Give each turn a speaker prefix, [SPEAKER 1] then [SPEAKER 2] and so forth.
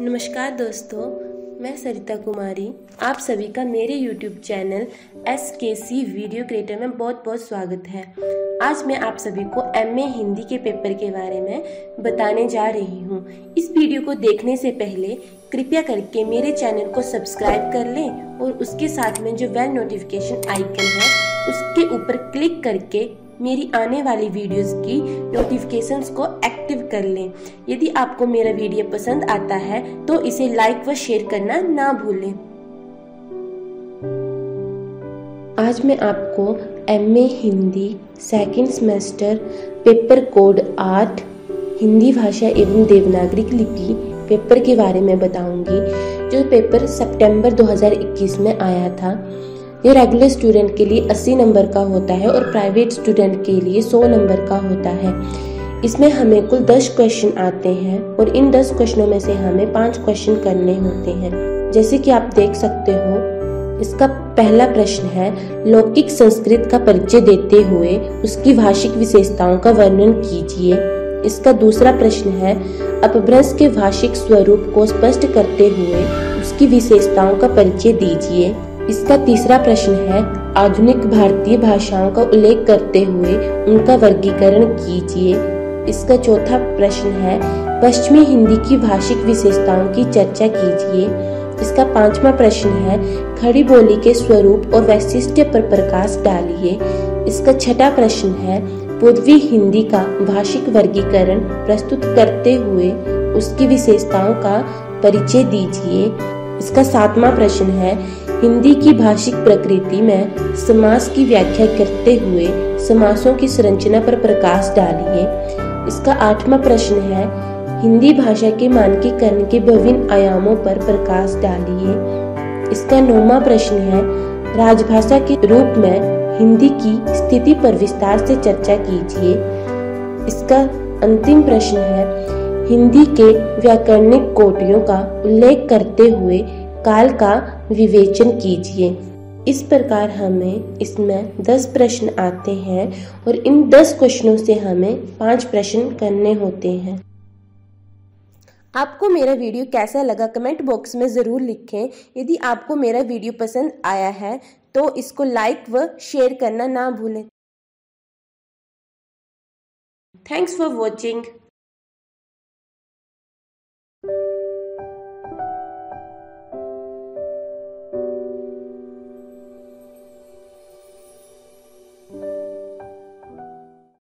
[SPEAKER 1] नमस्कार दोस्तों, मैं सरिता कुमारी। आप सभी का मेरे YouTube चैनल एस के सी वीडियो क्रिएटर में बहुत बहुत स्वागत है। आज मैं आप सभी को एम ए हिंदी के पेपर के बारे में बताने जा रही हूँ। इस वीडियो को देखने से पहले कृपया करके मेरे चैनल को सब्सक्राइब कर लें और उसके साथ में जो वेल नोटिफिकेशन आइकन है उसके ऊपर क्लिक करके मेरी आने वाली वीडियोस की नोटिफिकेशंस को एक्टिव कर लें। यदि आपको मेरा वीडियो पसंद आता है तो इसे लाइक व शेयर करना ना भूलें। आज मैं आपको M A Hindi second semester paper code आठ, हिंदी भाषा एवं देवनागरी लिपि पेपर के बारे में बताऊँगी, जो पेपर सितंबर 2021 में आया था। ये रेगुलर स्टूडेंट के लिए 80 नंबर का होता है और प्राइवेट स्टूडेंट के लिए 100 नंबर का होता है। इसमें हमें कुल 10 क्वेश्चन आते हैं और इन 10 क्वेश्चनों में से हमें पाँच क्वेश्चन करने होते हैं। जैसे कि आप देख सकते हो, इसका पहला प्रश्न है, लौकिक संस्कृत का परिचय देते हुए उसकी भाषिक विशेषताओं का वर्णन कीजिए। इसका दूसरा प्रश्न है, अपभ्रंश के भाषिक स्वरूप को स्पष्ट करते हुए उसकी विशेषताओं का परिचय दीजिए। इसका तीसरा प्रश्न है, आधुनिक भारतीय भाषाओं का उल्लेख करते हुए उनका वर्गीकरण कीजिए। इसका चौथा प्रश्न है, पश्चिमी हिंदी की भाषिक विशेषताओं की चर्चा कीजिए। इसका पांचवा प्रश्न है, खड़ी बोली के स्वरूप और वैशिष्ट्य पर प्रकाश डालिए। इसका छठा प्रश्न है, पूर्वी हिंदी का भाषिक वर्गीकरण प्रस्तुत करते हुए उसकी विशेषताओं का परिचय दीजिए। इसका सातवां प्रश्न है हिंदी की भाषिक प्रकृति में समास की व्याख्या करते हुए समासों की संरचना पर प्रकाश डालिए। इसका आठवां प्रश्न है, हिंदी भाषा के मानकीकरण के विभिन्न आयामों पर प्रकाश डालिए। इसका नौवा प्रश्न है, राजभाषा के रूप में हिंदी की स्थिति पर विस्तार से चर्चा कीजिए। इसका अंतिम प्रश्न है, हिंदी के व्याकरणिक कोटियों का उल्लेख करते हुए काल का विवेचन कीजिए। इस प्रकार हमें इसमें दस प्रश्न आते हैं और इन दस क्वेश्चनों से हमें पाँच प्रश्न करने होते हैं। आपको मेरा वीडियो कैसा लगा कमेंट बॉक्स में ज़रूर लिखें। यदि आपको मेरा वीडियो पसंद आया है तो इसको लाइक व शेयर करना ना भूलें। Thanks for watching.